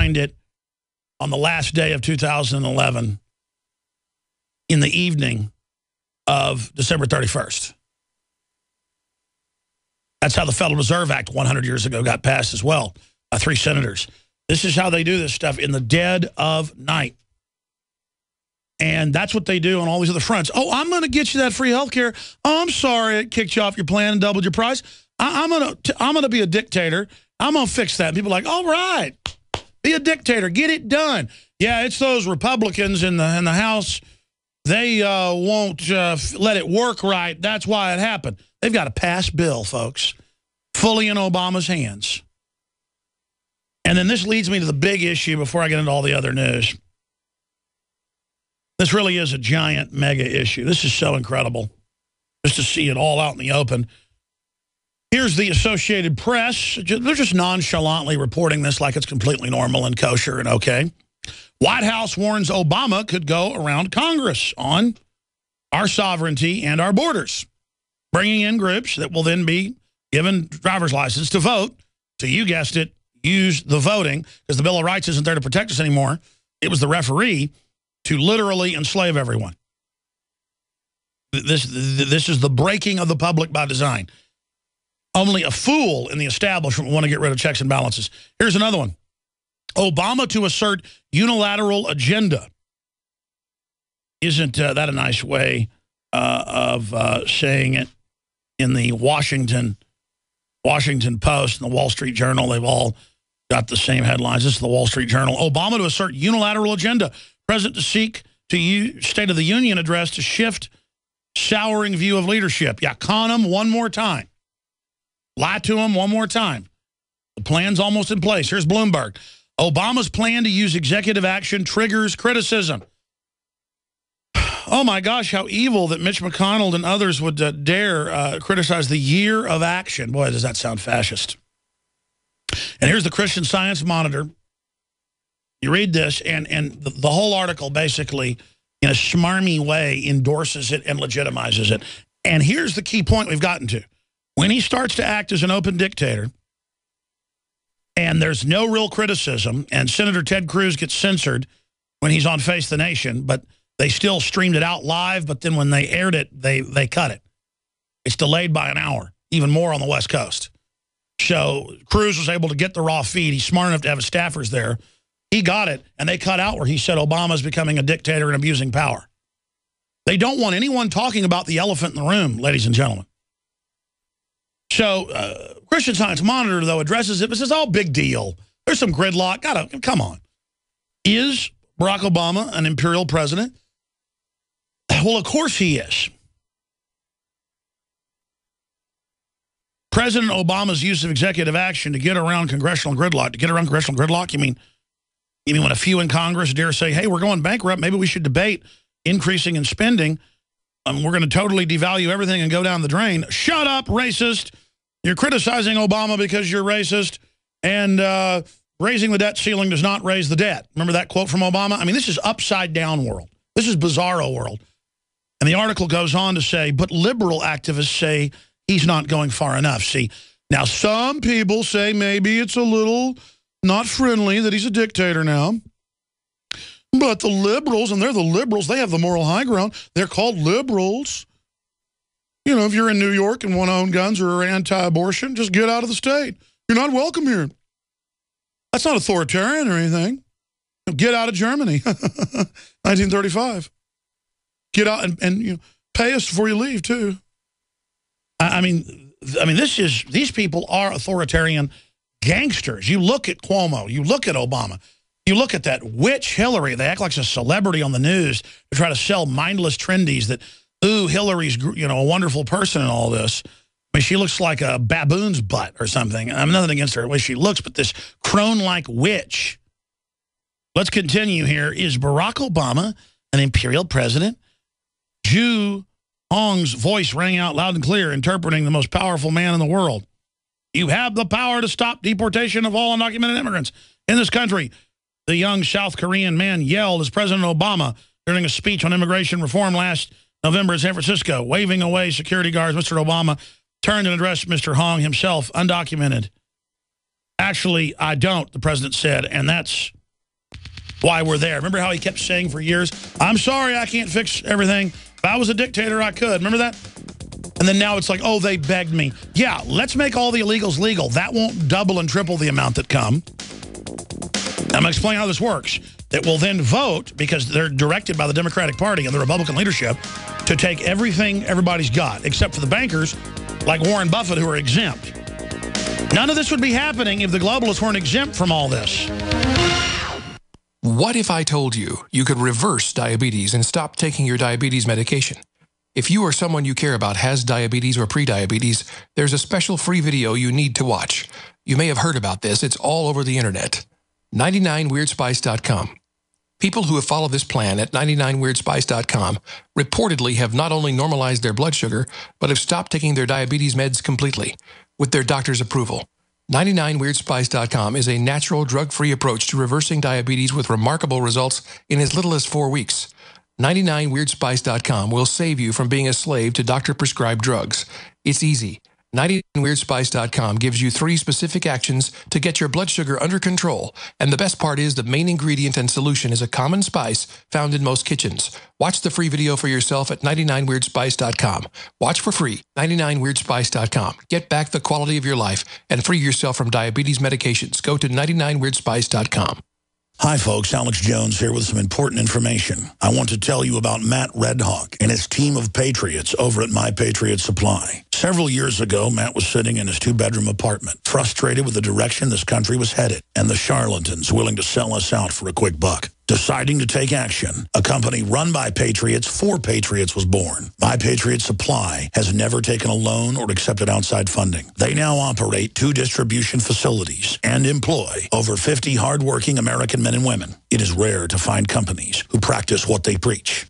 signed it on the last day of 2011 in the evening of December 31st. That's how the Federal Reserve Act 100 years ago got passed as well by three senators. This is how they do this stuff in the dead of night. And that's what they do on all these other fronts. Oh, I'm going to get you that free health care. Oh, I'm sorry it kicked you off your plan and doubled your price. I, am going to I'm going to be a dictator. I'm going to fix that. And people are like, all right, be a dictator. Get it done. Yeah, it's those Republicans in the in the House. They uh, won't uh, let it work right. That's why it happened. They've got a pass bill, folks, fully in Obama's hands. And then this leads me to the big issue before I get into all the other news. This really is a giant mega issue. This is so incredible just to see it all out in the open. Here's the Associated Press. They're just nonchalantly reporting this like it's completely normal and kosher and okay. White House warns Obama could go around Congress on our sovereignty and our borders, bringing in groups that will then be given driver's license to vote. So you guessed it, use the voting, because the Bill of Rights isn't there to protect us anymore. It was the referee to literally enslave everyone. This, this is the breaking of the public by design. Only a fool in the establishment would want to get rid of checks and balances. Here's another one. Obama to assert unilateral agenda. Isn't uh, that a nice way uh, of uh, saying it in the Washington Washington Post and the Wall Street Journal? They've all got the same headlines. This is the Wall Street Journal. Obama to assert unilateral agenda. President to seek to use State of the Union address to shift showering view of leadership. Yeah, con him one more time. Lie to him one more time. The plan's almost in place. Here's Bloomberg. Obama's plan to use executive action triggers criticism. Oh, my gosh, how evil that Mitch McConnell and others would uh, dare uh, criticize the year of action. Boy, does that sound fascist. And here's the Christian Science Monitor. You read this, and, and the, the whole article basically, in a smarmy way, endorses it and legitimizes it. And here's the key point we've gotten to. When he starts to act as an open dictator, and there's no real criticism, and Senator Ted Cruz gets censored when he's on Face the Nation, but they still streamed it out live, but then when they aired it, they, they cut it. It's delayed by an hour, even more on the West Coast. So Cruz was able to get the raw feed. He's smart enough to have his staffers there. He got it, and they cut out where he said Obama's becoming a dictator and abusing power. They don't want anyone talking about the elephant in the room, ladies and gentlemen. So uh, Christian Science Monitor, though, addresses it, but says, oh, big deal. There's some gridlock. Gotta, come on. Is Barack Obama an imperial president? Well, of course he is. President Obama's use of executive action to get around congressional gridlock. To get around congressional gridlock, you mean, you mean when a few in Congress dare say, hey, we're going bankrupt, maybe we should debate increasing in spending um, we're going to totally devalue everything and go down the drain. Shut up, racist. You're criticizing Obama because you're racist. And uh, raising the debt ceiling does not raise the debt. Remember that quote from Obama? I mean, this is upside down world. This is bizarro world. And the article goes on to say, but liberal activists say he's not going far enough. See, now some people say maybe it's a little not friendly that he's a dictator now. But the liberals, and they're the liberals, they have the moral high ground. They're called liberals. You know, if you're in New York and want to own guns or are anti-abortion, just get out of the state. You're not welcome here. That's not authoritarian or anything. Get out of Germany, 1935. Get out and, and you know, pay us before you leave, too. I, I mean, I mean, this is these people are authoritarian gangsters. You look at Cuomo, you look at Obama. You look at that witch Hillary, they act like a celebrity on the news to try to sell mindless trendies that, ooh, Hillary's you know a wonderful person and all this. I mean, she looks like a baboon's butt or something. I'm nothing against her the way she looks, but this crone-like witch. Let's continue here. Is Barack Obama an imperial president? Ju Hong's voice rang out loud and clear, interpreting the most powerful man in the world. You have the power to stop deportation of all undocumented immigrants in this country the young South Korean man yelled as President Obama during a speech on immigration reform last November in San Francisco, waving away security guards. Mr. Obama turned and addressed Mr. Hong himself, undocumented. Actually, I don't, the president said, and that's why we're there. Remember how he kept saying for years, I'm sorry I can't fix everything. If I was a dictator, I could. Remember that? And then now it's like, oh, they begged me. Yeah, let's make all the illegals legal. That won't double and triple the amount that come. I'm going to explain how this works. That will then vote, because they're directed by the Democratic Party and the Republican leadership, to take everything everybody's got, except for the bankers like Warren Buffett who are exempt. None of this would be happening if the globalists weren't exempt from all this. What if I told you you could reverse diabetes and stop taking your diabetes medication? If you or someone you care about has diabetes or prediabetes, there's a special free video you need to watch. You may have heard about this, it's all over the internet. 99weirdspice.com. People who have followed this plan at 99weirdspice.com reportedly have not only normalized their blood sugar, but have stopped taking their diabetes meds completely with their doctor's approval. 99weirdspice.com is a natural drug-free approach to reversing diabetes with remarkable results in as little as four weeks. 99weirdspice.com will save you from being a slave to doctor-prescribed drugs. It's easy. 99weirdspice.com gives you three specific actions to get your blood sugar under control. And the best part is the main ingredient and solution is a common spice found in most kitchens. Watch the free video for yourself at 99weirdspice.com. Watch for free, 99weirdspice.com. Get back the quality of your life and free yourself from diabetes medications. Go to 99weirdspice.com. Hi, folks. Alex Jones here with some important information. I want to tell you about Matt Redhawk and his team of patriots over at My Patriot Supply. Several years ago, Matt was sitting in his two-bedroom apartment, frustrated with the direction this country was headed and the charlatans willing to sell us out for a quick buck. Deciding to take action, a company run by patriots for patriots was born. My Patriot Supply has never taken a loan or accepted outside funding. They now operate two distribution facilities and employ over 50 hardworking American men and women. It is rare to find companies who practice what they preach.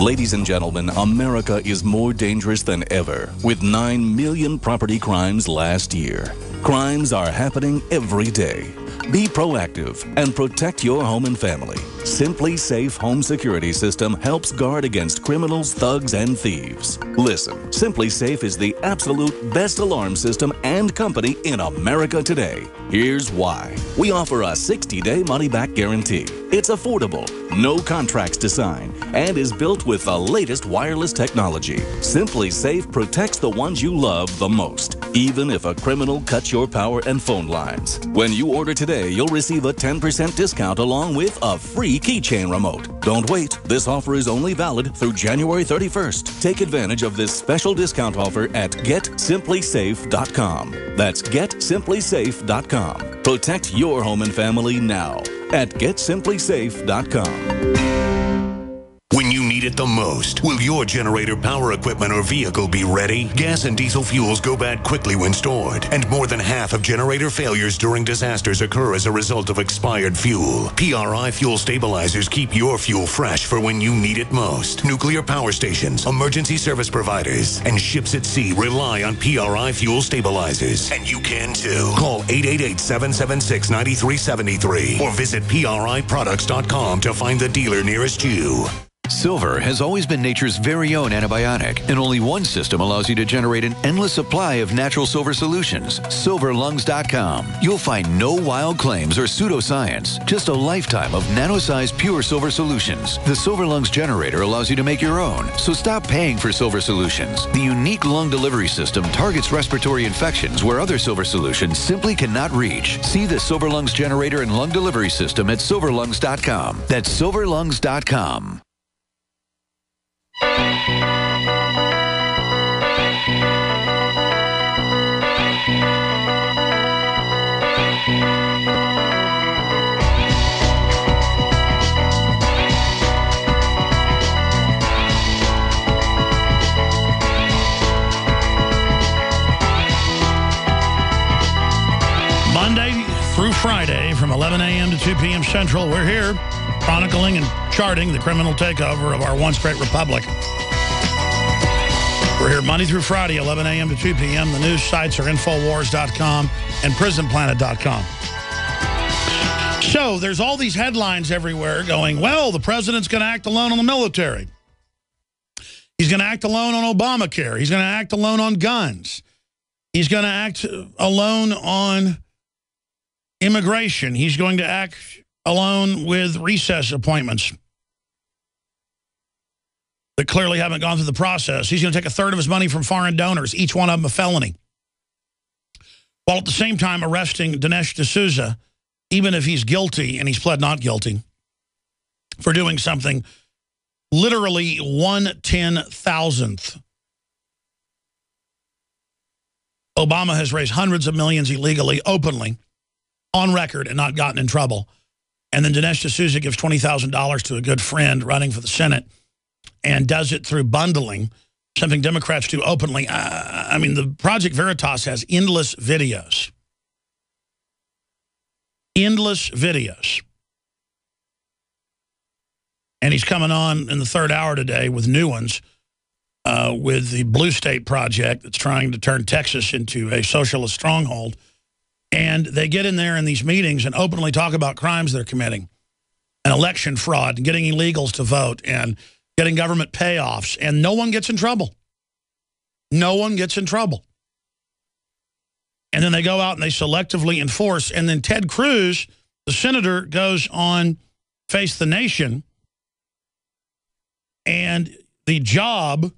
Ladies and gentlemen, America is more dangerous than ever, with 9 million property crimes last year. Crimes are happening every day. Be proactive and protect your home and family. SimpliSafe Home Security System helps guard against criminals, thugs, and thieves. Listen, SimpliSafe is the absolute best alarm system and company in America today. Here's why. We offer a 60-day money-back guarantee. It's affordable, no contracts to sign, and is built with the latest wireless technology. SimpliSafe protects the ones you love the most, even if a criminal cuts your power and phone lines. When you order today, you'll receive a 10% discount along with a free keychain remote. Don't wait. This offer is only valid through January 31st. Take advantage of this special discount offer at GetSimpliSafe.com. That's GetSimpliSafe.com. Protect your home and family now at GetSimpliSafe.com. Need it the most, will your generator, power equipment, or vehicle be ready? Gas and diesel fuels go bad quickly when stored, and more than half of generator failures during disasters occur as a result of expired fuel. PRI fuel stabilizers keep your fuel fresh for when you need it most. Nuclear power stations, emergency service providers, and ships at sea rely on PRI fuel stabilizers. And you can too. Call 888-776-9373 or visit PRIproducts.com to find the dealer nearest you. Silver has always been nature's very own antibiotic, and only one system allows you to generate an endless supply of natural silver solutions. Silverlungs.com. You'll find no wild claims or pseudoscience, just a lifetime of nano-sized pure silver solutions. The Silver Lungs generator allows you to make your own, so stop paying for silver solutions. The unique lung delivery system targets respiratory infections where other silver solutions simply cannot reach. See the Silver Lungs generator and lung delivery system at silverlungs.com. That's silverlungs.com. Monday, through Friday from 11 a.m. to 2 p.m. Central. We're here chronicling and charting the criminal takeover of our once great republic. We're here Monday through Friday, 11 a.m. to 2 p.m. The news sites are Infowars.com and PrisonPlanet.com. So there's all these headlines everywhere going, well, the president's going to act alone on the military. He's going to act alone on Obamacare. He's going to act alone on guns. He's going to act alone on immigration. He's going to act alone with recess appointments that clearly haven't gone through the process. He's going to take a third of his money from foreign donors, each one of them a felony, while at the same time arresting Dinesh D'Souza, even if he's guilty and he's pled not guilty, for doing something literally one ten thousandth. Obama has raised hundreds of millions illegally, openly, on record, and not gotten in trouble. And then Dinesh D'Souza gives $20,000 to a good friend running for the Senate and does it through bundling, something Democrats do openly. I mean, the Project Veritas has endless videos. Endless videos. And he's coming on in the third hour today with new ones uh, with the Blue State Project that's trying to turn Texas into a socialist stronghold. And they get in there in these meetings and openly talk about crimes they're committing and election fraud and getting illegals to vote and getting government payoffs. And no one gets in trouble. No one gets in trouble. And then they go out and they selectively enforce. And then Ted Cruz, the senator, goes on Face the Nation. And the job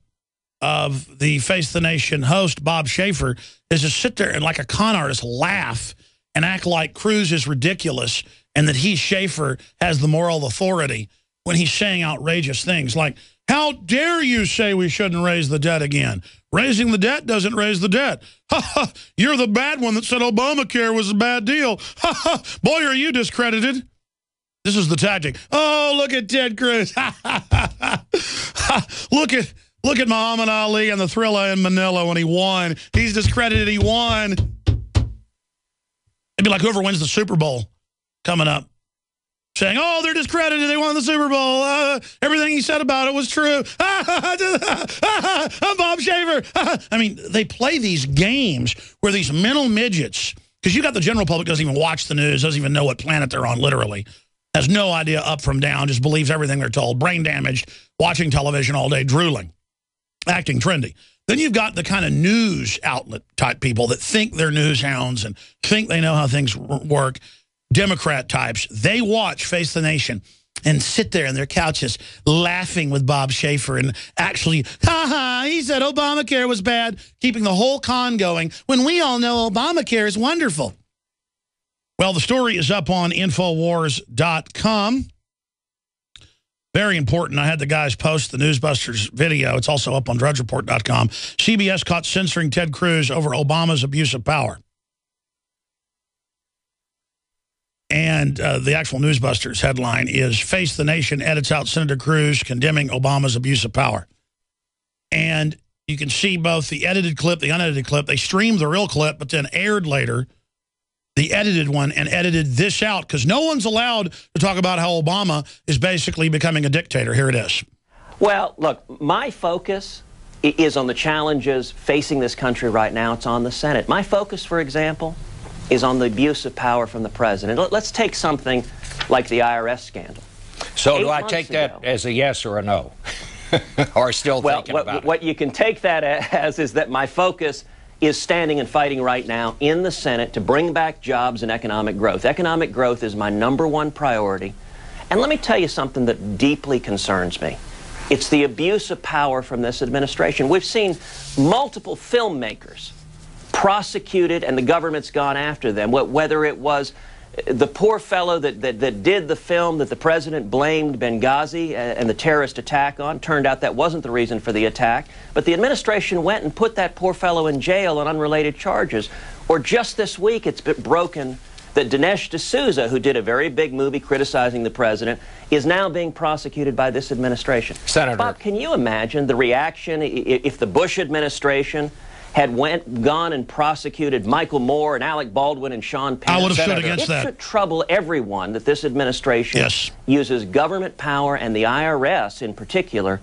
of the Face the Nation host, Bob Schieffer, is to sit there and like a con artist laugh and act like Cruz is ridiculous and that he, Schaefer, has the moral authority when he's saying outrageous things like, how dare you say we shouldn't raise the debt again? Raising the debt doesn't raise the debt. Ha ha, you're the bad one that said Obamacare was a bad deal. Ha ha, boy, are you discredited. This is the tactic. Oh, look at Ted Cruz. Look at Look at Muhammad Ali and the Thrilla in Manila when he won. He's discredited. He won. It'd be like whoever wins the Super Bowl coming up. Saying, oh, they're discredited. They won the Super Bowl. Uh, everything he said about it was true. I'm Bob Shaver. I mean, they play these games where these mental midgets, because you got the general public doesn't even watch the news, doesn't even know what planet they're on, literally has no idea up from down, just believes everything they're told, brain damaged, watching television all day, drooling acting trendy. Then you've got the kind of news outlet type people that think they're news hounds and think they know how things work. Democrat types, they watch Face the Nation and sit there in their couches laughing with Bob Schieffer and actually, ha ha, he said Obamacare was bad, keeping the whole con going when we all know Obamacare is wonderful. Well, the story is up on Infowars.com. Very important. I had the guys post the Newsbusters video. It's also up on DrudgeReport.com. CBS caught censoring Ted Cruz over Obama's abuse of power. And uh, the actual Newsbusters headline is Face the Nation edits out Senator Cruz condemning Obama's abuse of power. And you can see both the edited clip, the unedited clip. They streamed the real clip, but then aired later the edited one and edited this out because no one's allowed to talk about how Obama is basically becoming a dictator. Here it is. Well, look, my focus is on the challenges facing this country right now. It's on the Senate. My focus, for example, is on the abuse of power from the president. Let's take something like the IRS scandal. So Eight do I take that as a yes or a no? or still well, thinking what, about what you can take that as is that my focus is standing and fighting right now in the Senate to bring back jobs and economic growth. Economic growth is my number one priority. And let me tell you something that deeply concerns me. It's the abuse of power from this administration. We've seen multiple filmmakers prosecuted and the government's gone after them, whether it was the poor fellow that, that, that, did the film that the president blamed Benghazi and the terrorist attack on. Turned out that wasn't the reason for the attack. But the administration went and put that poor fellow in jail on unrelated charges. Or just this week, it's been broken that Dinesh D'Souza, who did a very big movie criticizing the president, is now being prosecuted by this administration. Senator. Bob, can you imagine the reaction if the Bush administration had went gone and prosecuted Michael Moore and Alec Baldwin and Sean Penn. I would have stood against it that. should trouble everyone that this administration Yes. uses government power and the IRS in particular